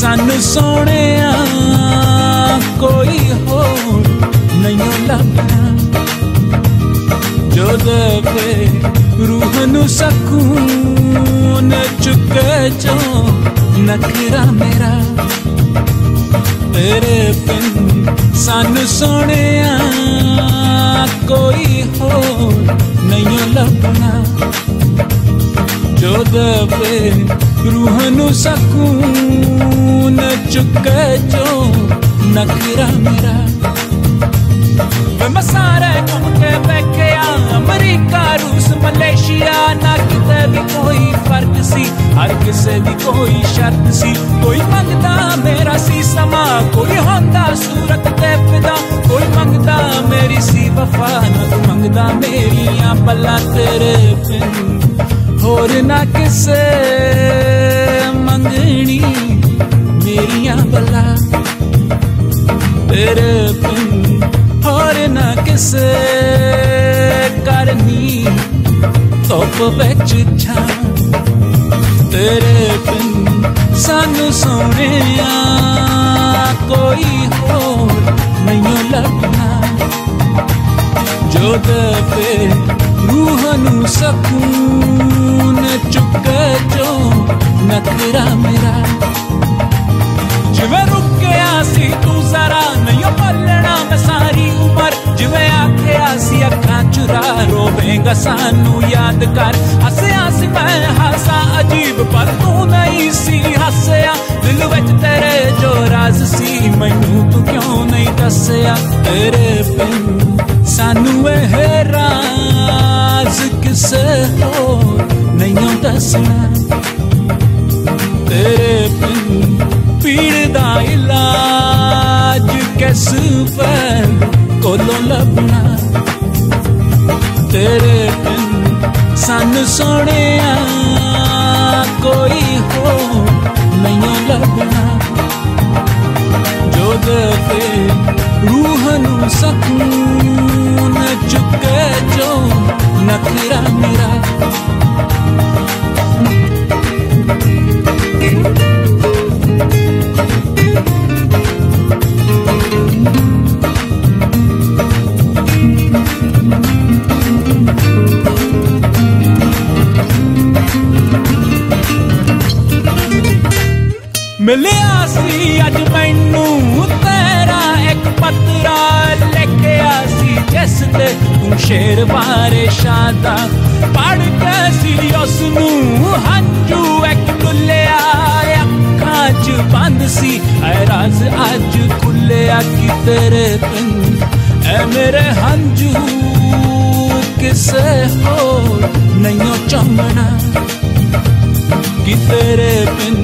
ਸਾਨੂੰ ਸੋਹਣਿਆ ਕੋਈ ਹੋਰ ਨਹੀਂ ਲੱਭਣਾ ਜੋ ਦੇਵੇ ਰੂਹ ਨੂੰ ਸਕੂਨ ਚੁੱਕੇ ਜੋ ਨਖਰਾ ਮੇਰਾ ਤੇਰੇ ਬਿਨ ਸਾਨੂੰ ਸੋਹਣਿਆ ਕੋਈ ਹੋਰ ਨਹੀਂ ਲੱਭਣਾ ਜੋ ਦੇਵੇ ਰੂਹ ਨੂੰ ਸਕੂਨ ਚੁੱਕੇ ਜੋ ਨਖਰਾ ਮੇਰਾ। ਵੇ ਮਸਾਰੇ ਘੁੰਮ ਕੇ ਵੇਖਿਆ ਅਮਰੀਕਾ, ਰੂਸ, ਮਲੇਸ਼ੀਆ, ਨਾ ਕਿਤੇ ਵੀ ਕੋਈ ਫ਼ਰਕ ਸੀ, ਹਰ ਕਿਸੇ ਦੀ ਕੋਈ ਸ਼ਰਤ ਸੀ। ਕੋਈ ਮੰਗਦਾ ਮੇਰਾ ਸੀ ਸਮਾ, ਕੋਈ ਹੁੰਦਾ ਸੂਰਤ ਤੇ ਫਿਦਾ। ਕੋਈ ਮੰਗਦਾ ਮੇਰੀ ਸੀ ਵਫਾ, ਨਾ ਤੂੰ ਮੰਗਦਾ ਮੇਰੀਆਂ ਪੱਲਾ ਤੇਰੇ ਬਿਨ ਹੋਰ ਨਾ ਕਿਸੇ ਮੰਗਣੀ। ਮੇਰੀਆਂ ਬੱਲਾ ਤੇਰੇ ਬਿਨ ਹੋਰ ਨਾ ਕਿਸੇ ਕਰਨੀ ਧੁੱਪ ਵਿੱਚ ਛਾਂ ਤੇਰੇ ਬਿਨ ਸਾਨੂੰ ਸੋਹਣਿਆ ਕੋਈ ਹੋਰ ਨਹੀਂ ਲੱਭਣਾ ਜੋ ਦੇਵੇ ਰੂਹ ਨੂੰ ਸਕੂਨ ਚੁੱਕੇ ਜੋ ਨਖਰਾ ਚੁਰਾ ਰੋਵੇਂਗਾ ਸਾਨੂੰ ਯਾਦ ਕਰ ਹੱਸਿਆ ਸੀ ਮੈਂ ਹਾਸਾ ਅਜੀਬ ਪਰ ਤੂੰ ਨਹੀਂ ਸੀ ਹੱਸਿਆ ਦਿਲ ਵਿੱਚ ਤੇਰੇ ਜੋ ਰਾਜ਼ ਸੀ ਮੈਨੂੰ ਤੂੰ ਕਿਉਂ ਨਹੀਂ ਦੱਸਿਆ ਤੇਰੇ ਬਿਨ ਸਾਨੂੰ ਇਹ ਰਾਜ਼ ਕਿਸੇ ਹੋਰ ਨਹੀਂ ਦੱਸਣਾ ਤੇਰੇ ਬਿਨ ਪੀੜ ਦਾ ਇਲਾਜ ਕਿਸ ਫੈਲ ਕੋਲੋਂ ਲੱਭਣਾ ਤੇਰੇ ਬਿਨ ਸਾਨੂੰ ਸੋਹਣਿਆ ਕੋਈ ਹੋਰ ਨਹੀਂ ਲੱਭਣਾ। ਜੋ ਦੇਵੇ ਰੂਹ ਨੂੰ ਸਕੂਨ शेरवारे शादा। पढ़ के सीरियस नू हंजू एक डुलिया अखा च बंद सी। ऐ राज अज खुलिया कि तेरे पिंड ऐ मेरे हंजू किसे हो नहीं चमना। कि तेरे बिन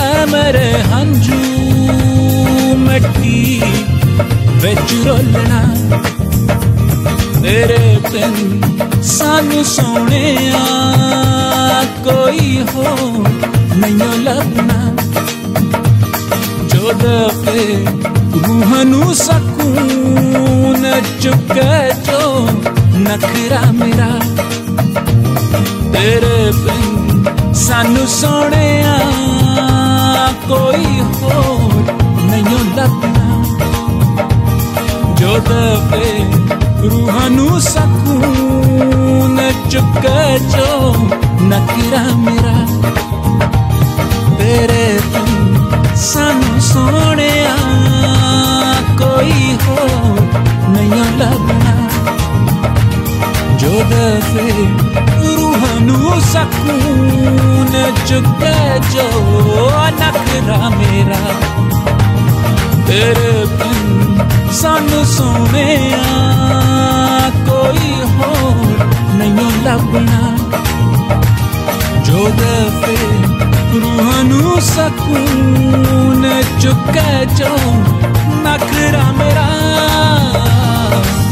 ऐ मेरे हंजू मिट्टी बेच रोलना। ਤੇਰੇ ਬਿਨ ਸਾਨੂੰ ਸੋਹਣਿਆ ਕੋਈ ਹੋਰ ਨਹੀਂ ਲੱਭਣਾ ਜੋ ਦਫੇ ਰੂਹ ਨੂੰ ਸਕੂਨ ਚੁੱਕੇ ਜੋ ਨਖਰਾ ਮੇਰਾ ਤੇਰੇ ਬਿਨ ਸਾਨੂੰ ਸੋਹਣਿਆ ਕੋਈ ਹੋਰ ਨਹੀਂ ਲੱਭਣਾ ਜੋ ਦਵੇ कचो नकिरा मेरा। तेरे तुम सानू सोने कोई हो नहीं लगना। जो दफे रूहनू सकून चुके जो नखरा मेरा। तेरे तुम सानू सोने तरफे रूहनु सकून चुक जो नखरा मेरा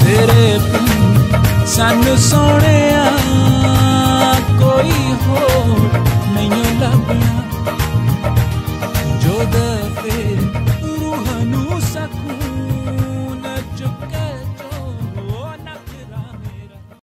तेरे सन सोने कोई हो।